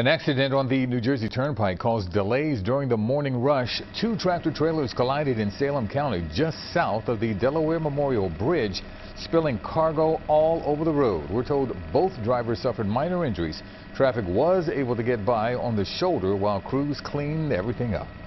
An accident on the New Jersey Turnpike caused delays during the morning rush. Two tractor trailers collided in Salem County just south of the Delaware Memorial Bridge, spilling cargo all over the road. We're told both drivers suffered minor injuries. Traffic was able to get by on the shoulder while crews cleaned everything up.